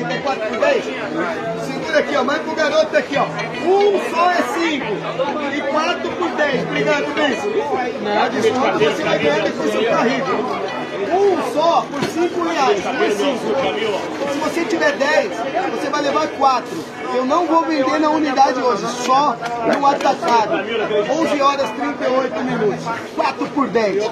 Você 4 por 10? Segura aqui, ó. Manda pro garoto aqui, ó. Um só é 5. E 4 por 10. Obrigado, Benzo. Não, desconto você vai ganhar depois do carrinho. Um só por 5 reais. Não é 5. Se você tiver 10, você vai levar 4. Eu não vou vender na unidade hoje, só no atacado. 11 horas 38 minutos. 4 por 10.